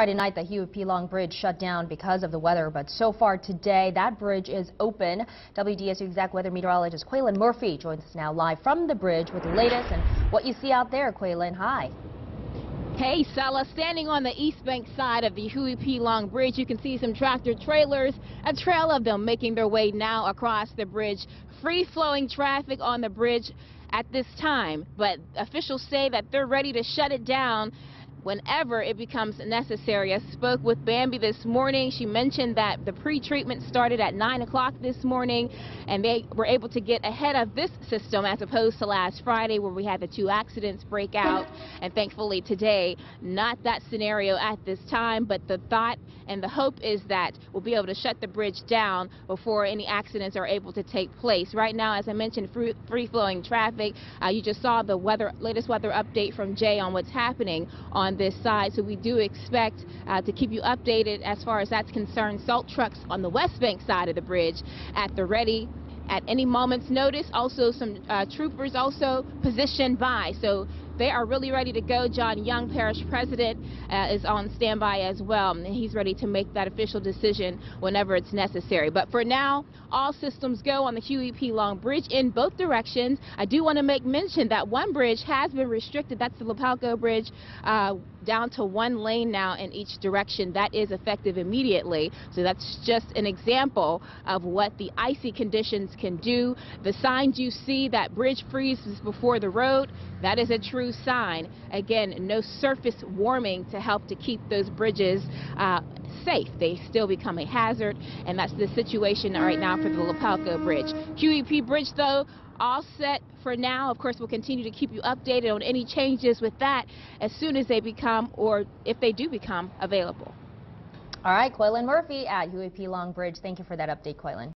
Friday night, the Huey P. Long Bridge shut down because of the weather, but so far today, that bridge is open. WDSU Exact Weather Meteorologist Kweilyn Murphy joins us now live from the bridge with the latest and what you see out there, Kweilyn. Hi. Hey, Sella, standing on the east bank side of the Huey P. Long Bridge, you can see some tractor trailers, a trail of them making their way now across the bridge. Free-flowing traffic on the bridge at this time, but officials say that they're ready to shut it down whenever it becomes necessary. I spoke with Bambi this morning. She mentioned that the pre-treatment started at 9 o'clock this morning, and they were able to get ahead of this system as opposed to last Friday where we had the two accidents break out. And thankfully today, not that scenario at this time, but the thought and the hope is that we'll be able to shut the bridge down before any accidents are able to take place. Right now, as I mentioned, free-flowing traffic. Uh, you just saw the weather, latest weather update from Jay on what's happening on this side. So we do expect uh, to keep you updated as far as that's concerned. Salt trucks on the West Bank side of the bridge at the ready at any moment's notice. Also, some uh, troopers also positioned by. So they are really ready to go. John Young, parish president, uh, is on standby as well. And he's ready to make that official decision whenever it's necessary. But for now, all systems go on the Huey P. Long Bridge in both directions. I do want to make mention that one bridge has been restricted. That's the Lapalco Bridge. Uh, down to one lane now in each direction. That is effective immediately. So that's just an example of what the icy conditions can do. The signs you see that bridge freezes before the road, that is a true sign. Again, no surface warming to help to keep those bridges uh, safe. They still become a hazard, and that's the situation right now for the Lapalco Bridge. Huey P. Bridge, though, all set for now. Of course, we'll continue to keep you updated on any changes with that as soon as they become or if they do become available. All right, Kweilyn Murphy at Huey P. Long Bridge. Thank you for that update, Kweilyn.